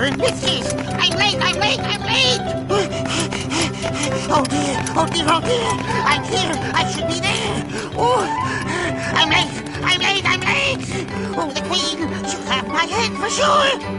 I'm late, I'm late, I'm late. Oh dear, oh dear, oh dear. I'm here, I should be there. Oh, I'm late, I'm late, I'm late. Oh, the queen, she'll have my head for sure.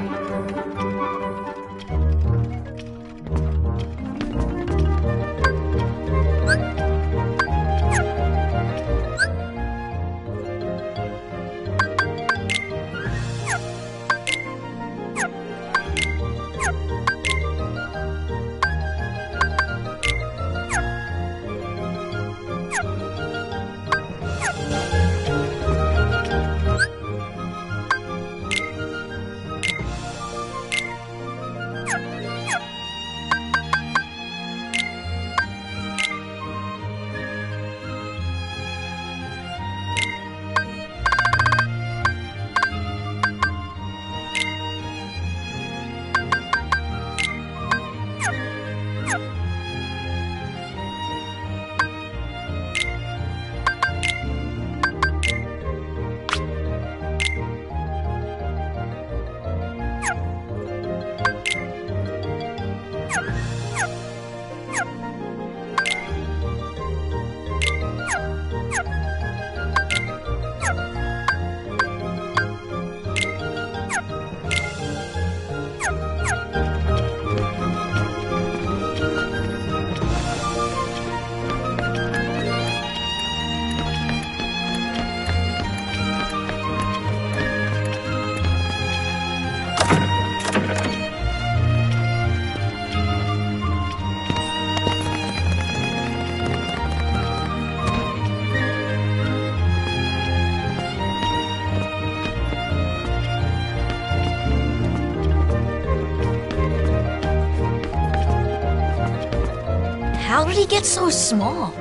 Get so small?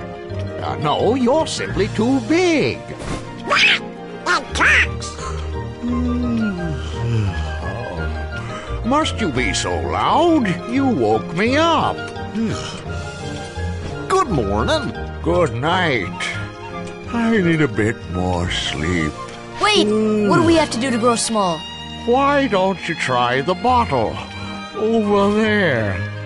Uh, no, you're simply too big. That tracks. Must you be so loud? You woke me up. Good morning. Good night. I need a bit more sleep. Wait, what do we have to do to grow small? Why don't you try the bottle? Over there.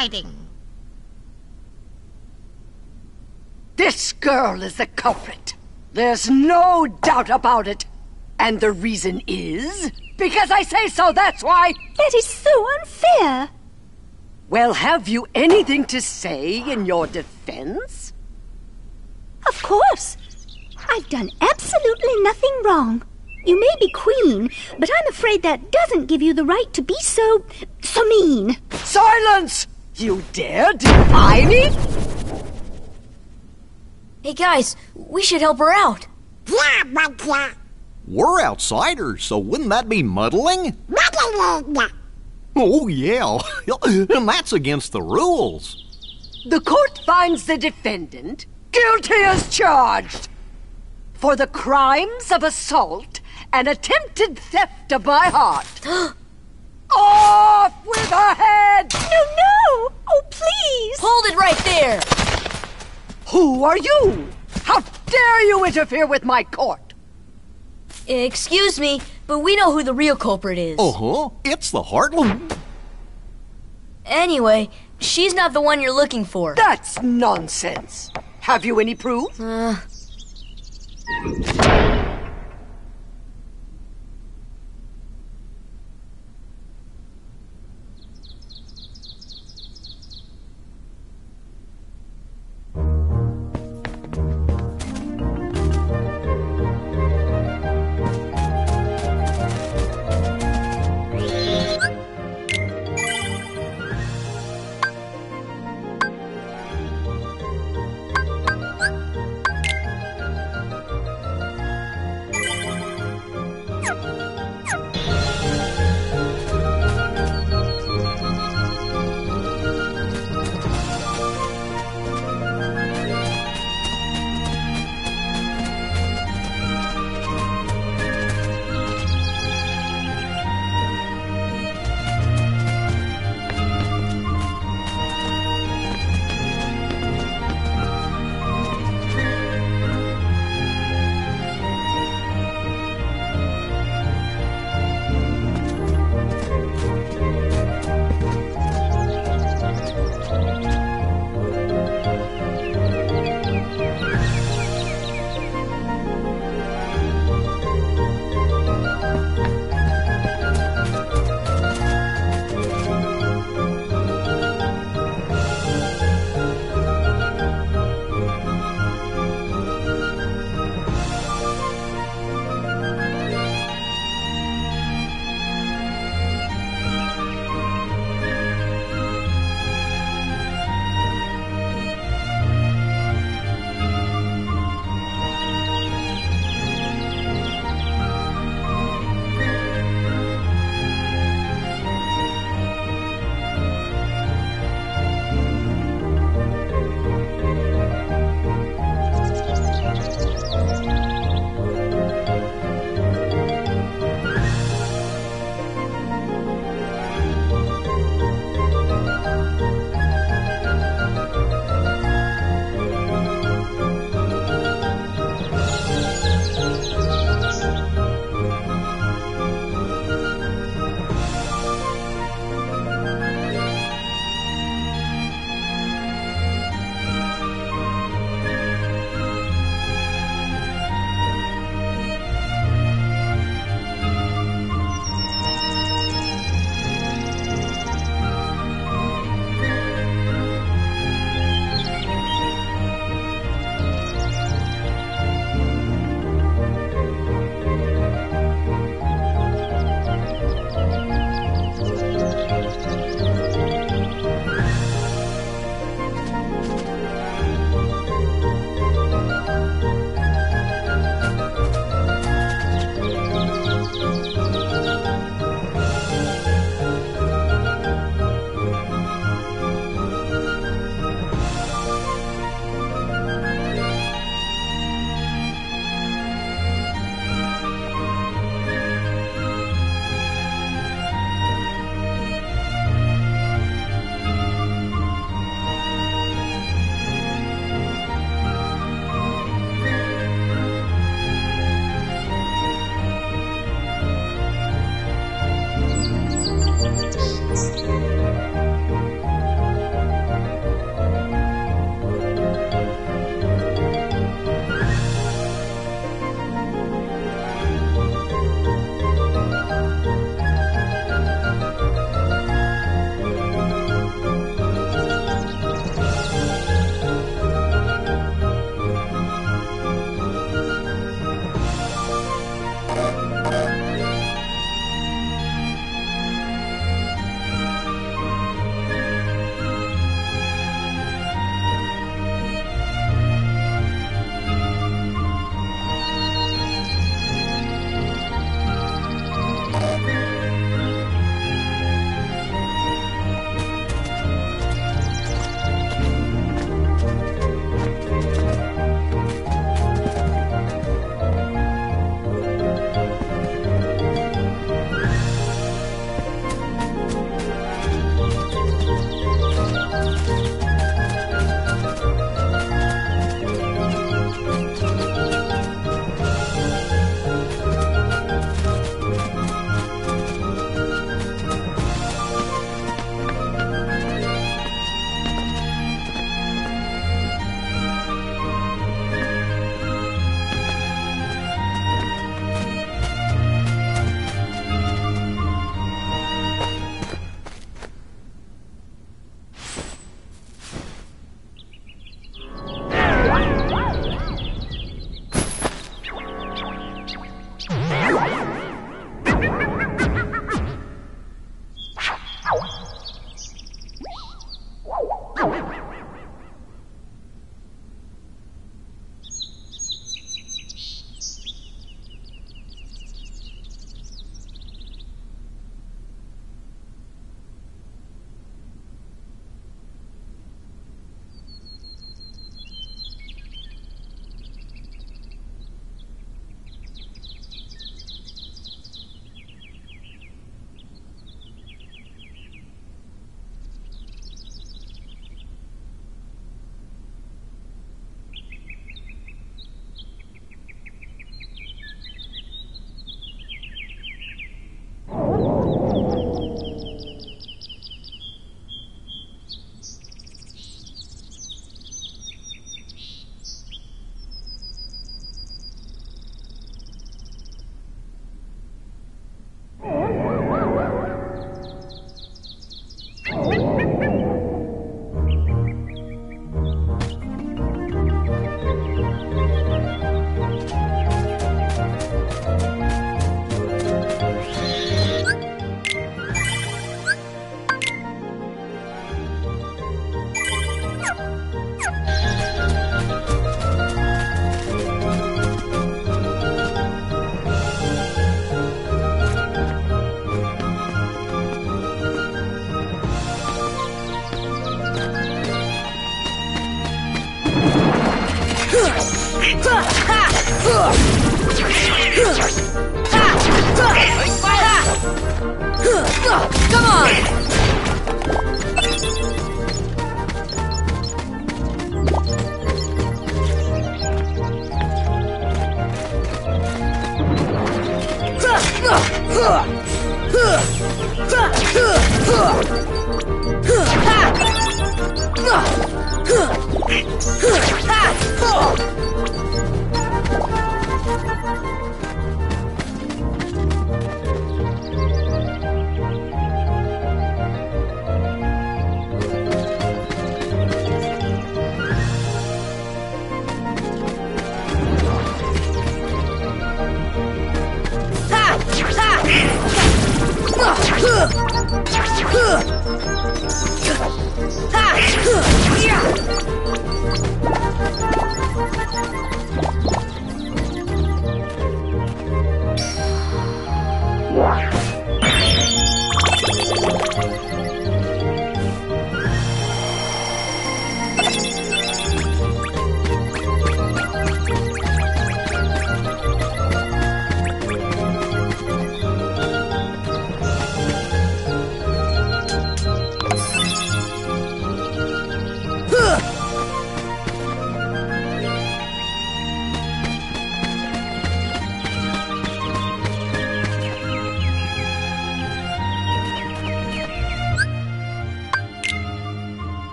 Hearts presiding. This girl is the culprit. There's no doubt about it. And the reason is because I say so, that's why. That is so unfair. Well, have you anything to say in your defense? Of course. I've done absolutely nothing wrong. You may be queen, but I'm afraid that doesn't give you the right to be so. so mean. Silence! You dare defy me? Hey guys, we should help her out. Blah, blah, blah. We're outsiders, so wouldn't that be muddling? Oh, yeah. and that's against the rules. The court finds the defendant guilty as charged for the crimes of assault and attempted theft of my heart. Off with her head! No, no! Oh, please! Hold it right there! Who are you? How dare you interfere with my court? Excuse me, but we know who the real culprit is. Uh huh. It's the Heartless. Anyway, she's not the one you're looking for. That's nonsense. Have you any proof? Uh,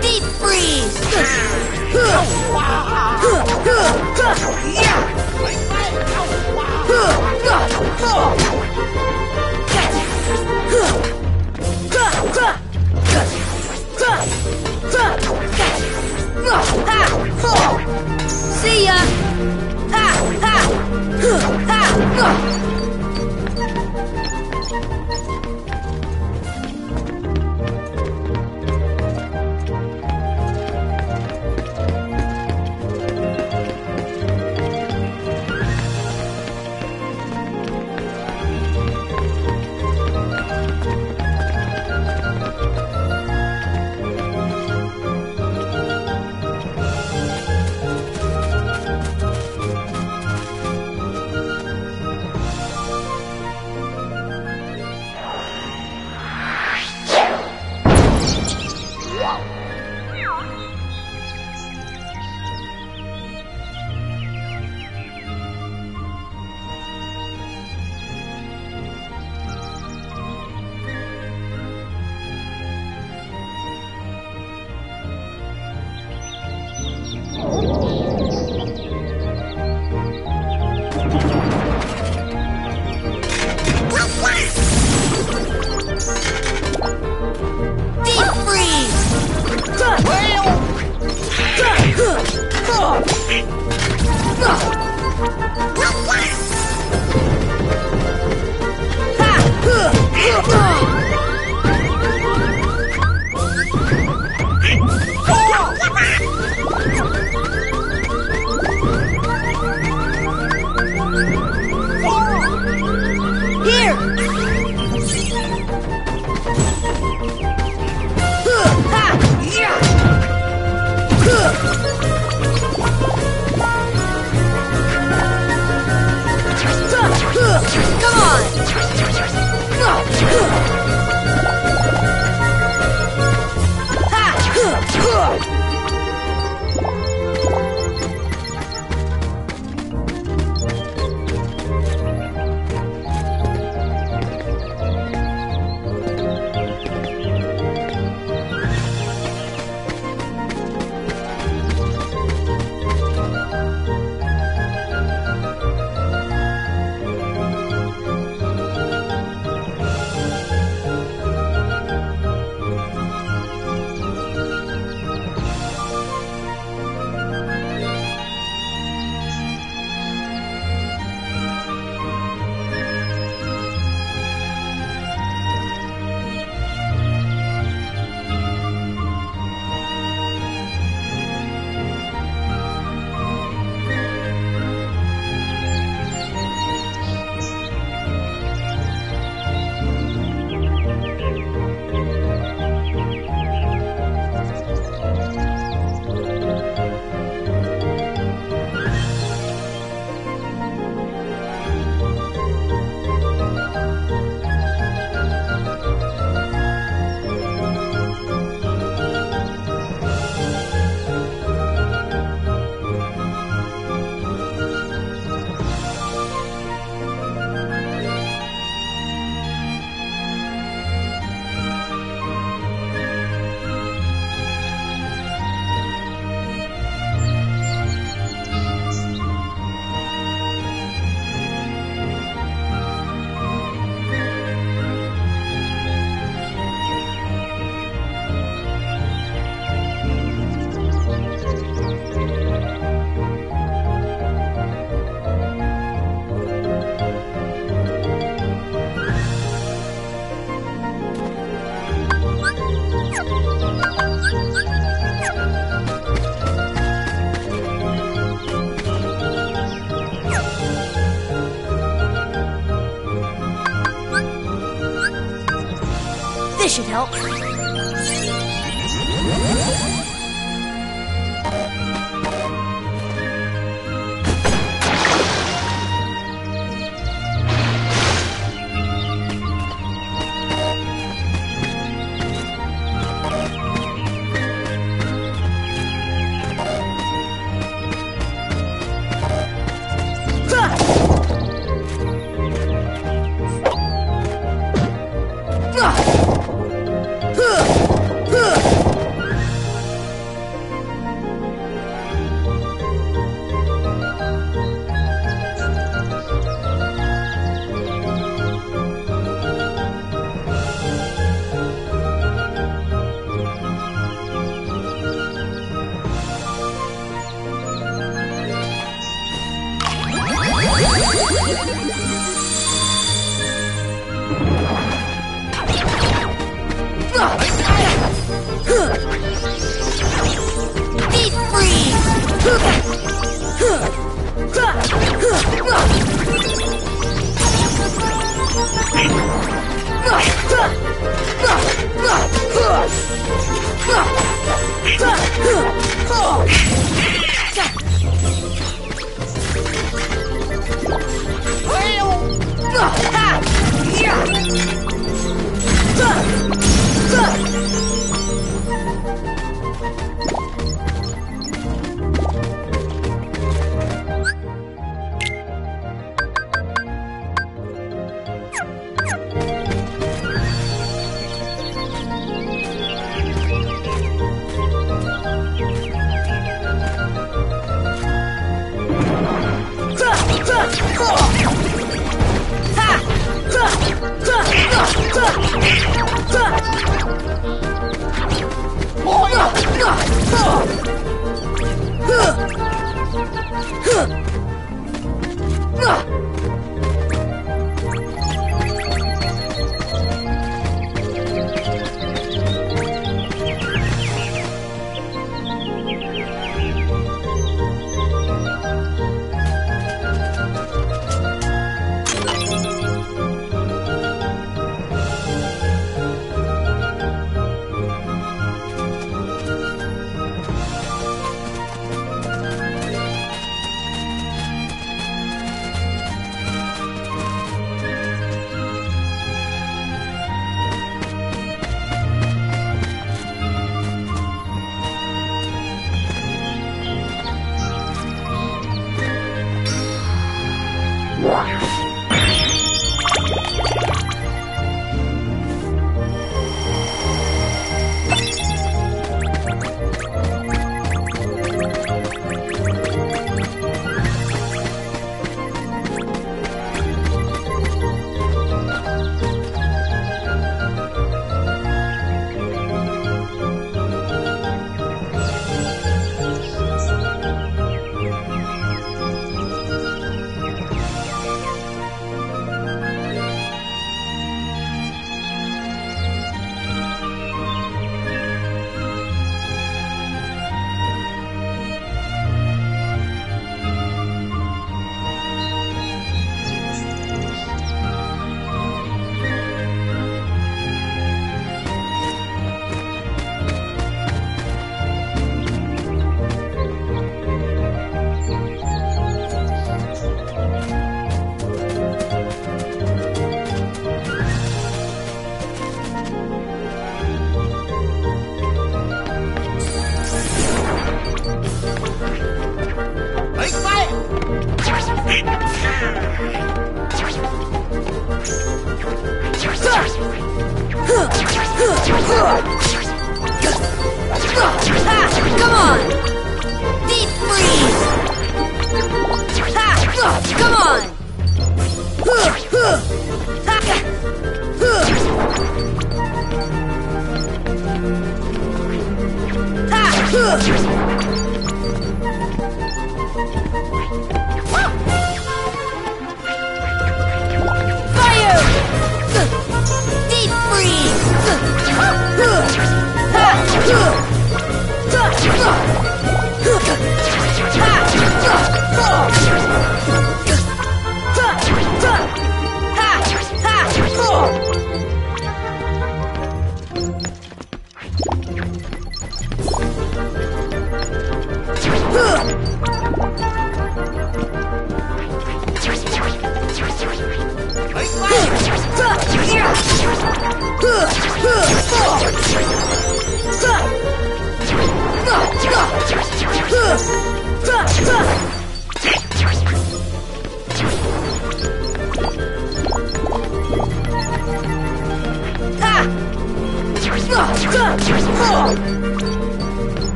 Deep freeze! See ya! Ha! Ha! Ha!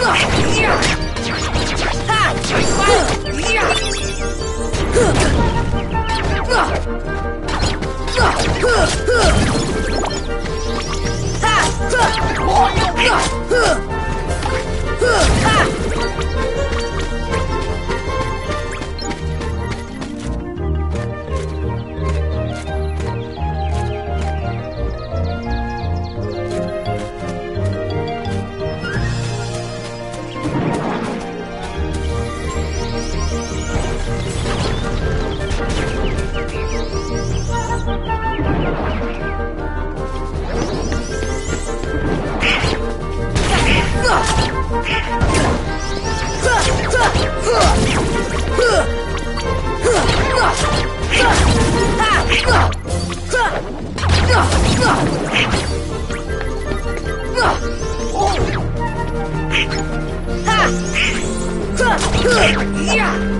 哈咿呀哈哈呀哈哈哈哈哈哈哈哈哈 Yeah!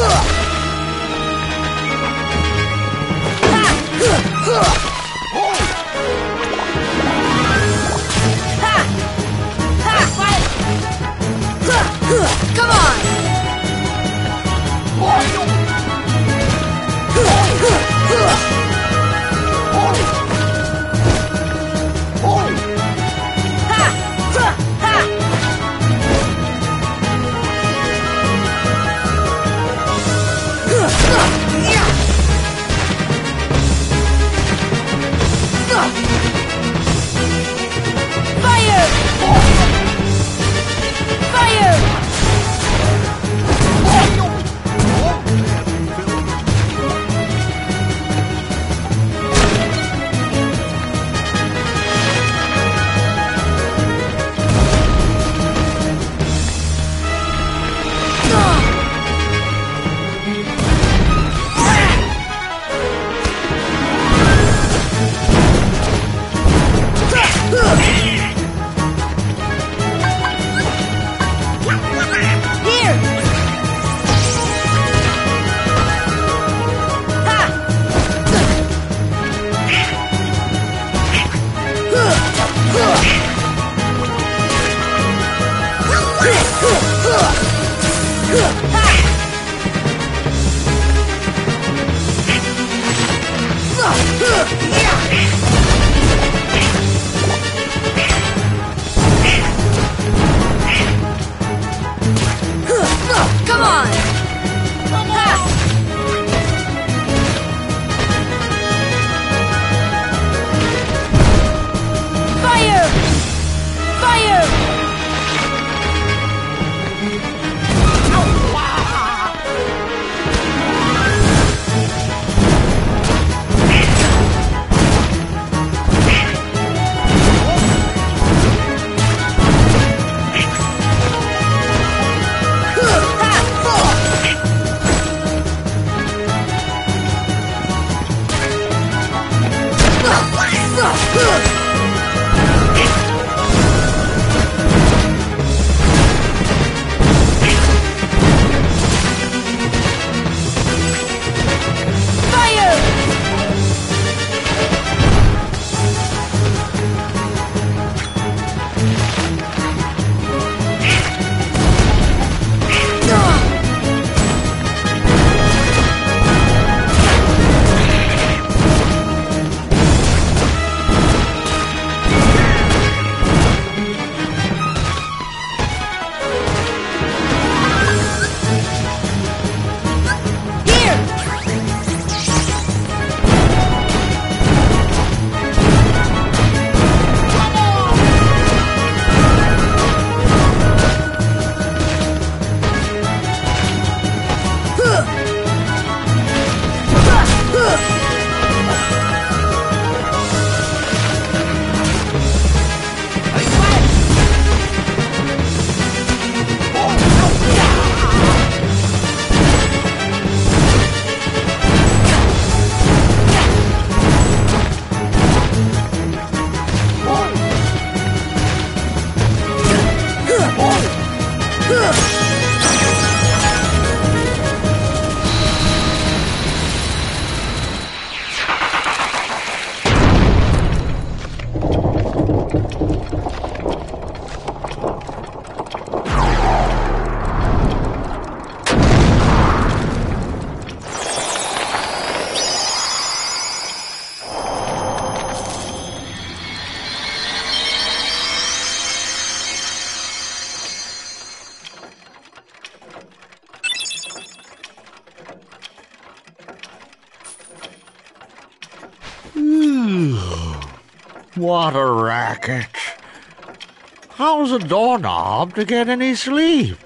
Ugh! What a racket. How's a doorknob to get any sleep?